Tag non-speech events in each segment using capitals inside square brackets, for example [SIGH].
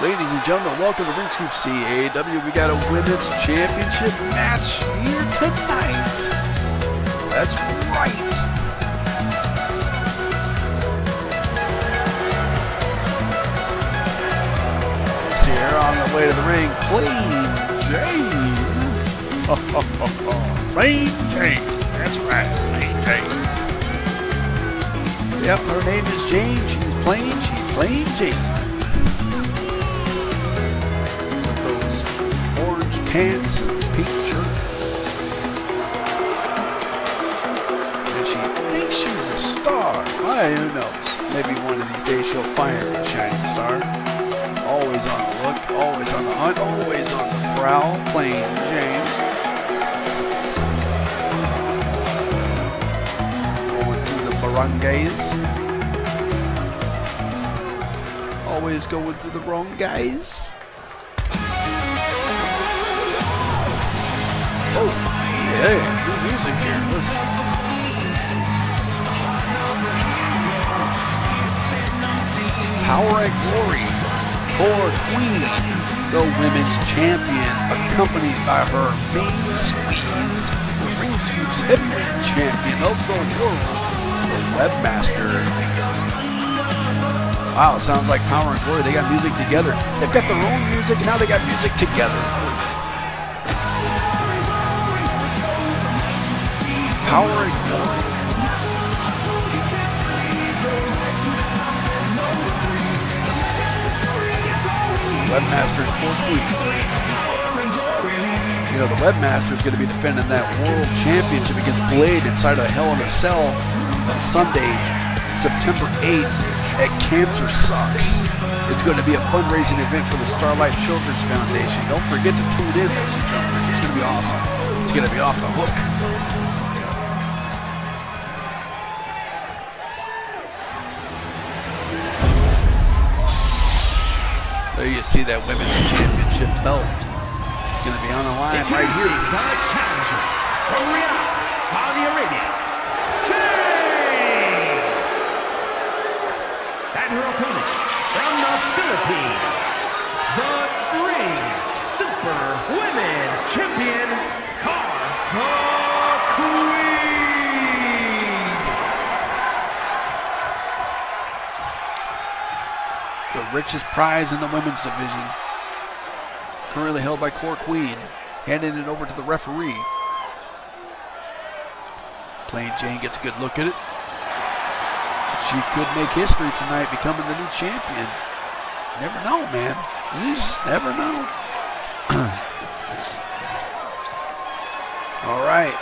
Ladies and gentlemen, welcome to Ring Scoop CAW. We got a women's championship match here tonight. That's right. See her on the way to the ring, Plain Jane. [LAUGHS] Plain Jane. That's right, Plain Jane. Yep, her name is Jane. She's plain. She's plain Jane. Pants and. And she thinks she's a star. Why, who knows? Maybe one of these days she'll find a shining star. Always on the look, always on the hunt, always on the prowl. Plain Jane. Going through the barangays. Always going through the wrong guys. Oh, music here. Listen. Power and Glory for Queen, the women's champion, accompanied by her main squeeze, the Ring Scoops heavyweight champion of the world, the Webmaster. Wow, sounds like Power and Glory. They got music together. They've got their own music, and now they got music together. Power Webmaster's for Queen. You know, the Webmaster is going to be defending that World Championship against Blade inside of Hell in a Cell on Sunday, September 8th at Cancer Sucks. It's going to be a fundraising event for the Starlight Children's Foundation. Don't forget to tune in, ladies and gentlemen. It's going to be awesome. It's going to be off the hook. There you see that women's championship belt. It's going to be on the line right here. The challenger from Riyadh, Saudi Arabia, Jane. And her opponent from the Philippines, the Ring Super Women's richest prize in the women's division, currently held by Cor Queen, handing it over to the referee. Plain Jane gets a good look at it. She could make history tonight, becoming the new champion. Never know, man. You just never know. [CLEARS THROAT] All right.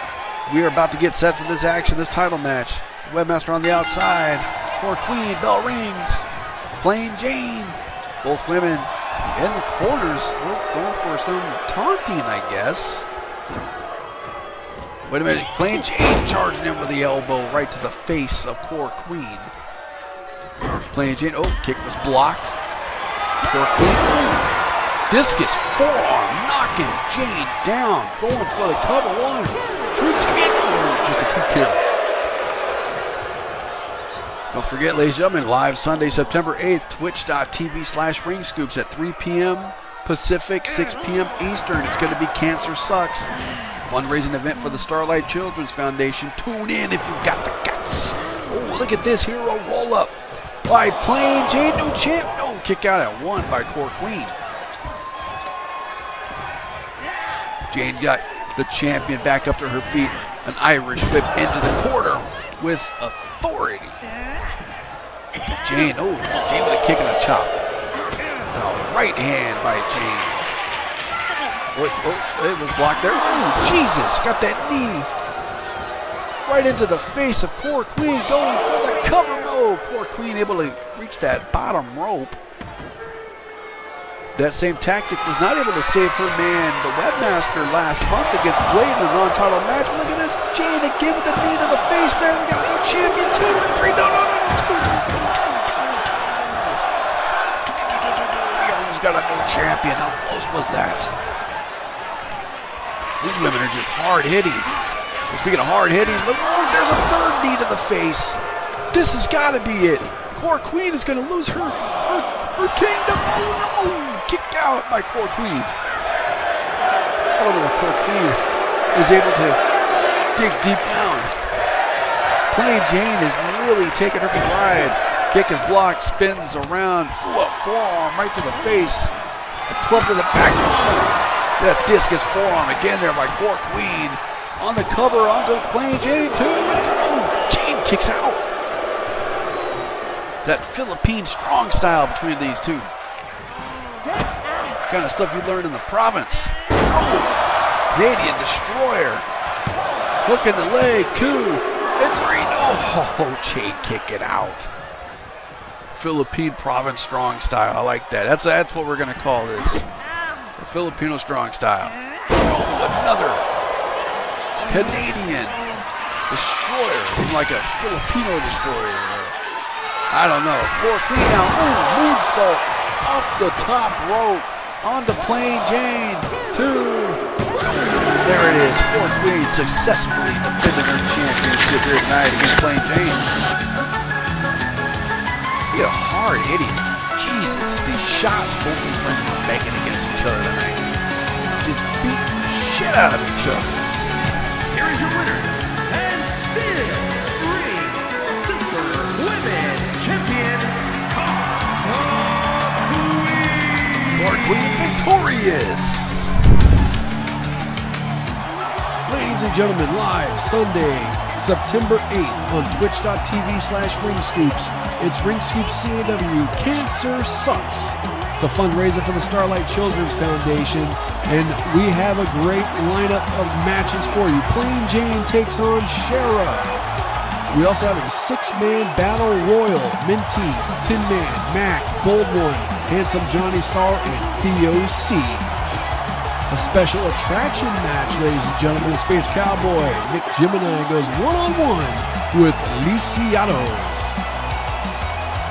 We are about to get set for this action, this title match. The Webmaster on the outside. Cor Queen, bell rings. Plain Jane. Both women in the corners going for some taunting, I guess. Wait a minute. [LAUGHS] Plain Jane charging in with the elbow right to the face of Cor Queen. Plain Jane. Oh, kick was blocked. Cor Queen. Ooh. Discus forearm knocking Jane down. Going for the cover. One. Ooh, Just a two kill. Don't forget, ladies and gentlemen, live Sunday, September 8th, twitch.tv slash ring scoops at 3 p.m. Pacific, 6 p.m. Eastern. It's going to be Cancer Sucks. Fundraising event for the Starlight Children's Foundation. Tune in if you've got the guts. Oh, look at this hero roll up by Plain Jane, new champ. No, kick out at one by Cor Queen. Jane got the champion back up to her feet. An Irish whip into the corner with authority. Jane, oh, Jane with a kick and a chop. And a right hand by Jane. Oh, it was blocked there. Oh, Jesus, got that knee right into the face of Cor Queen, going for the cover. No, Cor Queen able to reach that bottom rope. That same tactic was not able to save her man, the Webmaster, last month against Blade in a non-title match. Look at this, Jane again with the knee to the face there. We got a new champion, two, three, no, no, no, two, two, two, two, two. We almost got a new champion. How close was that? These women are just hard hitting. Speaking of hard hitting, look, oh, there's a third knee to the face. This has got to be it. Cor Queen is going to lose her, her kingdom. Oh no! Kick out by if Cor Queen is able to dig deep down. Plain Jane is really taking her for the ride. Kick is blocked, spins around. Ooh, a forearm right to the face. A club to the back. That discus forearm again there by Cor Queen. On the cover onto Plain Jane too. Oh, Jane kicks out. That Philippine strong style between these two. Kind of stuff you learn in the province. Oh, Canadian destroyer. Hook in the leg, two, and three. Oh, [LAUGHS] Jane kick it out. Philippine province strong style. I like that. That's that's what we're gonna call this. The Filipino strong style. Oh, another Canadian destroyer, like a Filipino destroyer. I don't know. Cor Queen now. Ooh, moonsault off the top rope onto Plain Jane. Two. There it is. Cor Queen successfully defending her championship here tonight against Plain Jane. Look at hard hitting. Jesus, these shots both these women are making against each other tonight. Just beating the shit out of each other. Gentlemen, live Sunday, September 8th on twitch.tv slash ringscoops. It's Ring Scoops CAW Cancer Sucks. It's a fundraiser for the Starlight Children's Foundation, and we have a great lineup of matches for you. Plain Jane takes on Shara. We also have a six-man battle royal. Minty, Tin Man, Mac, Bold One, Handsome Johnny Star, and Theo C. A special attraction match, ladies and gentlemen. The Space Cowboy, Nick Gemini, goes one-on-one with Lisiato.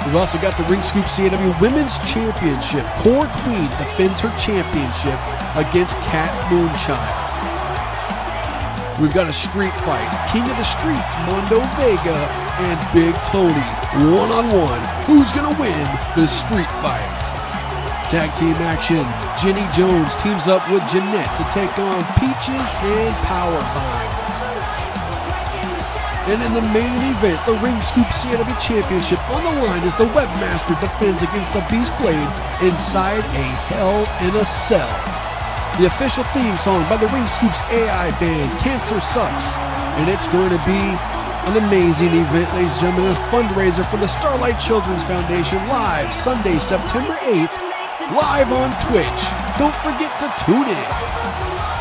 We've also got the Ring Scoop CAW Women's Championship. Cor Queen defends her championship against Cat Moonshine. We've got a street fight. King of the Streets, Mondo Vega and Big Tony. One on one. Who's going to win this street fight? Tag team action. Jenny Jones teams up with Jeanette to take on Peaches and Power Bombs. And in the main event, the Ring Scoop CW Championship on the line as the Webmaster defends against the Beast Blade inside a Hell in a Cell. The official theme song by the Ring Scoops AI band, Cancer Sucks. And it's going to be an amazing event, ladies and gentlemen, a fundraiser for the Starlight Children's Foundation live Sunday, September 8th, live on Twitch. Don't forget to tune in.